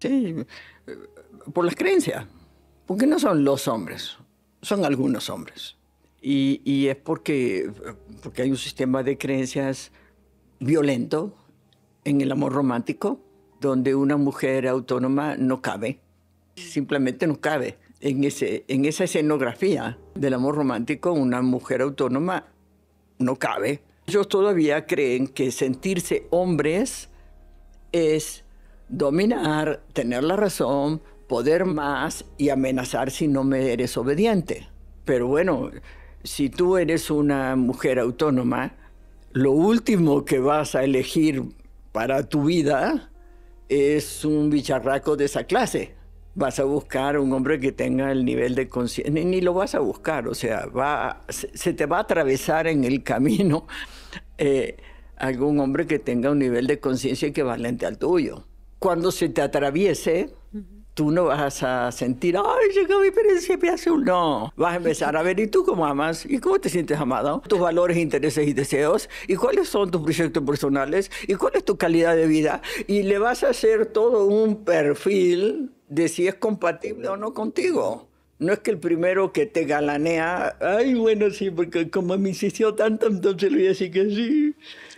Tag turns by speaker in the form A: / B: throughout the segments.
A: Sí, por las creencias. Porque no son los hombres, son algunos hombres. Y, y es porque, porque hay un sistema de creencias violento en el amor romántico, donde una mujer autónoma no cabe, simplemente no cabe. En, ese, en esa escenografía del amor romántico, una mujer autónoma no cabe. Ellos todavía creen que sentirse hombres es dominar, tener la razón, poder más y amenazar si no me eres obediente. Pero bueno, si tú eres una mujer autónoma, lo último que vas a elegir para tu vida es un bicharraco de esa clase. Vas a buscar un hombre que tenga el nivel de conciencia, ni, lo vas a buscar, o sea, va, se, te va a atravesar en el camino eh, algún hombre que tenga un nivel de conciencia equivalente al tuyo. Cuando se te atraviese, tú no vas a sentir, ay, llegó mi príncipe azul. No, vas a empezar a ver, ¿y tú cómo amas? ¿Y cómo te sientes amado? Tus valores, intereses y deseos. ¿Y cuáles son tus proyectos personales? ¿Y cuál es tu calidad de vida? Y le vas a hacer todo un perfil de si es compatible o no contigo. No es que el primero que te galanea, ay, bueno, sí, porque como me insistió tanto, entonces le voy a decir que sí.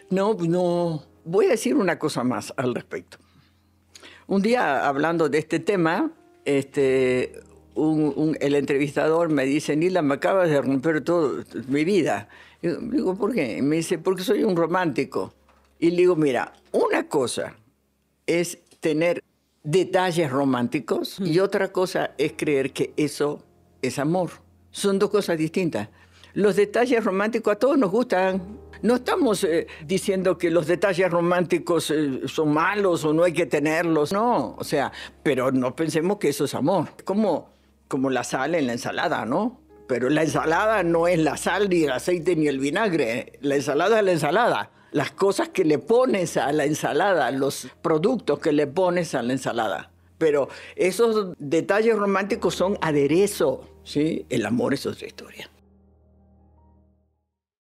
A: No, no. Voy a decir una cosa más al respecto. Un día hablando de este tema, este, el entrevistador me dice, Nila, me acabas de romper toda mi vida. Y digo, ¿por qué? me dice, porque soy un romántico. Y le digo, mira, una cosa es tener detalles románticos y otra cosa es creer que eso es amor. Son dos cosas distintas. Los detalles románticos a todos nos gustan, no estamos eh, diciendo que los detalles románticos eh, son malos o no hay que tenerlos, no, o sea, pero no pensemos que eso es amor. Como, como la sal en la ensalada, ¿no? Pero la ensalada no es la sal, ni el aceite, ni el vinagre. La ensalada es la ensalada. Las cosas que le pones a la ensalada, los productos que le pones a la ensalada. Pero esos detalles románticos son aderezo, ¿sí? El amor es otra historia.